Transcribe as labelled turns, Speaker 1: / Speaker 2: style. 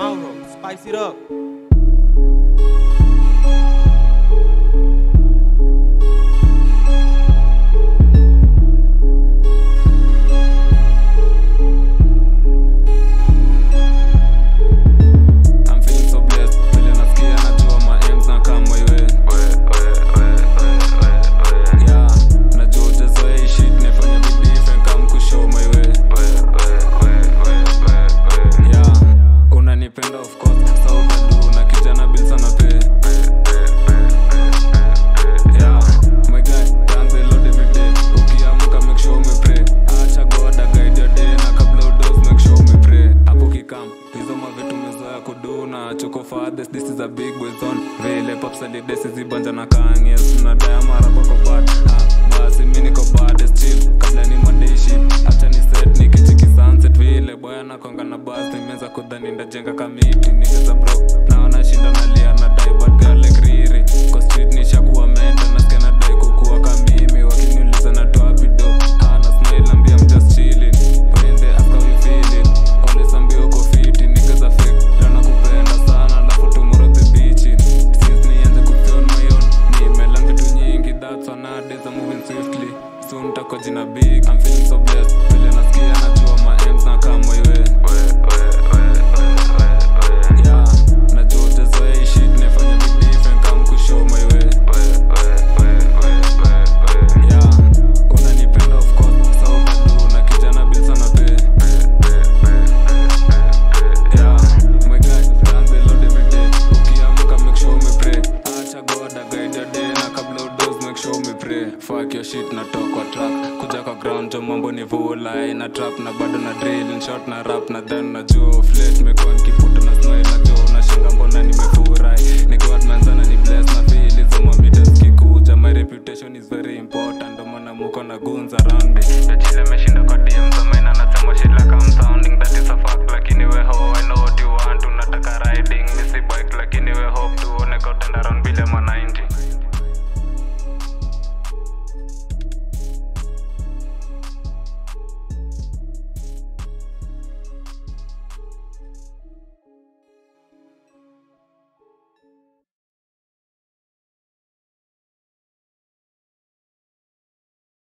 Speaker 1: Mauro, spice it up.
Speaker 2: tuko fathers this is a big boy zone vile pops alidesi zibanja na kangia tuna diamond rapa kwa bad ah, basi mimi niko bad still. Kabla ni mandeishi acha ni set ni nikichiki sunset. Vile boya na konga na basi nimeanza kudhani ndajenga kamiti ni nikaza bro I'm feeling so blessed Vile my najua maends na kama iwe show me pray fuck your shit na talk kwa track kuja kwa ground jo mambo ni vula na trap. Na bado na drill in shot na rap. Na then na juu flat me gone kiputa na snow na jo na shinga mbona nimefurai ni god man sana ni bless. Na feel is my meters kikuja. My reputation is very important. Ndo maana muko na guns around me. Tachile meshinda kwa DM za maana na tambo shit like I'm sound.